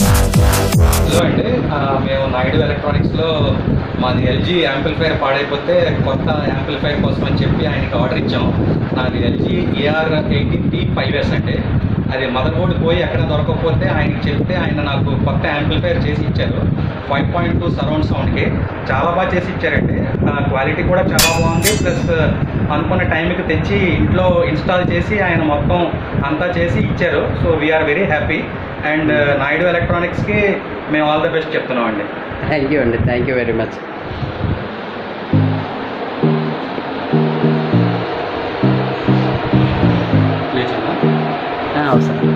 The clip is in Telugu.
హలో అండి మేము నాయుడు ఎలక్ట్రానిక్స్లో మాది ఎల్జీ యాంప్లిఫైర్ పాడైపోతే కొత్త యాంప్లిఫైర్ కోసం అని చెప్పి ఆయనకి ఆర్డర్ ఇచ్చాము. నాది LG AR eighteen T five S అండి. అది మదర్ బోర్డు పోయి ఎక్కడ దొరకకపోతే ఆయనకి చెప్తే ఆయన నాకు కొత్త యాంప్లిఫైర్ చేసి ఇచ్చారు. ఫైవ్ పాయింట్ టూ సరౌండ్ సౌండ్కి చాలా బాగా చేసి ఇచ్చారండి. క్వాలిటీ కూడా చాలా బాగుంది. ప్లస్ అనుకున్న టైంకి తెచ్చి ఇంట్లో ఇన్స్టాల్ చేసి ఆయన మొత్తం అంతా చేసి ఇచ్చారు. So we are very happy and Naidu ఎలక్ట్రానిక్స్కి మేము ఆల్ ద బెస్ట్ చెప్తున్నాం అండి థ్యాంక్ యూ అండి. Thank you very much pausa.